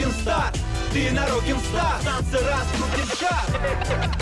Рокинстар, ты на Рокинстар, танцы раскрутит шар.